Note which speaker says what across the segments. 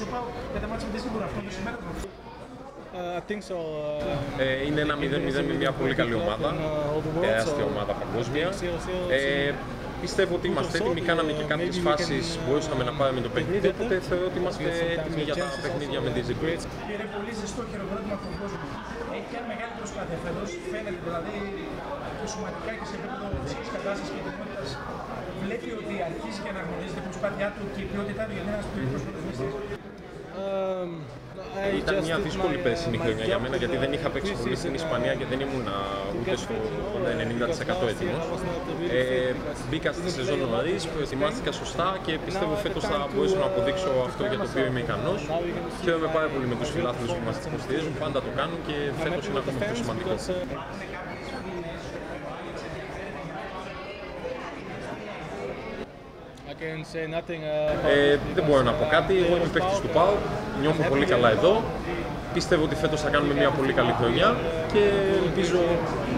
Speaker 1: σου πάω για τα μάτια με τη Σίγουρα αυτό το συμπέρασμα.
Speaker 2: Uh, I think so. Uh,
Speaker 3: Ε, είναι ένα 0-0 με μια πολύ καλή ομάδα, τεράστια ομάδα παγκόσμια. Ε, πιστεύω ότι είμαστε έτοιμοι, κάναμε και κάποιες φάσεις, μπορούσαμε να πάρουμε το παιχνίδι, οπότε θεωρώ ότι είμαστε έτοιμοι για τα παιχνίδια με τη Ζιγκουρίτ.
Speaker 1: Πήρε πολύ ζεστό χειροκρότημα από τον κόσμο. Έχει κάνει μεγάλη προσπάθεια φέτος. Φαίνεται δηλαδή και σωματικά και σε επίπεδο Βλέπει ότι αρχίζει και αναγνωρίζεται η προσπάθειά του και η ποιότητά του για ένας ποιοτικό πρωτοβουλευτή.
Speaker 2: um, I
Speaker 3: Ήταν
Speaker 2: just
Speaker 3: μια
Speaker 2: did
Speaker 3: δύσκολη
Speaker 2: my,
Speaker 3: πέρσινη
Speaker 2: uh, my
Speaker 3: χρονιά για
Speaker 2: job
Speaker 3: μένα γιατί δεν είχα παίξει πολύ στην Ισπανία και δεν ήμουν ούτε στο 90% έτοιμος. Ε, μπήκα στη σεζόν νωρίς, προετοιμάστηκα σωστά και πιστεύω φέτος θα μπορέσω να αποδείξω αυτό για το οποίο είμαι ικανός. Χαίρομαι πάρα πολύ με τους φιλάθλους που μας υποστηρίζουν, πάντα το κάνουν και φέτος είναι ακόμα πιο σημαντικό. Ε, δεν μπορώ να πω κάτι. Εγώ είμαι παίκτης του ΠΑΟ, νιώθω πολύ καλά εδώ. Πιστεύω ότι φέτος θα κάνουμε μια πολύ καλή χρονιά και ελπίζω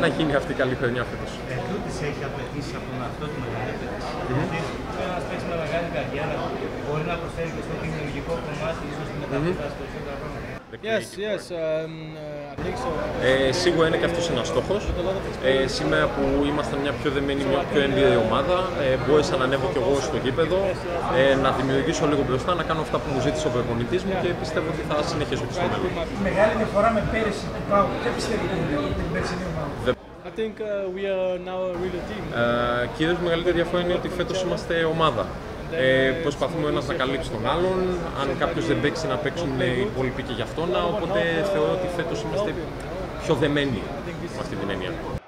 Speaker 3: να γίνει αυτή η καλή χρονιά φέτος.
Speaker 4: Τούτης έχει απαιτήσει από τον αυτό του μεγαλύτερη. Δηλαδή, ένας παίξει με μεγάλη καριέρα μπορεί να προσφέρει και στο δημιουργικό κομμάτι, ίσως στην μεταφορά στο σύνταγμα.
Speaker 2: Yes, yes, um, uh, I think so.
Speaker 3: Ε, σίγουρα είναι και αυτός ένας στόχος. Ε, σήμερα που ήμασταν μια πιο δεμένη, μια πιο έμπειρη ομάδα, ε, μπόρεσα να ανέβω κι εγώ στο γήπεδο, ε, να δημιουργήσω λίγο μπροστά, να κάνω αυτά που μου ζήτησε ο προπονητής μου και πιστεύω ότι θα συνεχίσω και στο μέλλον.
Speaker 1: Μεγάλη διαφορά με πέρυσι του Πάου. Δεν πιστεύω ότι είναι την περσινή ομάδα;
Speaker 2: I think uh, we are now a real team.
Speaker 3: Ε, κυρίως η μεγαλύτερη διαφορά είναι ότι φέτος είμαστε ομάδα. Ε, προσπαθούμε ο ένας να καλύψει τον άλλον. Αν κάποιος δεν παίξει, να παίξουν οι υπόλοιποι και γι' αυτόν. Οπότε θεωρώ ότι φέτος είμαστε πιο δεμένοι με αυτή την έννοια.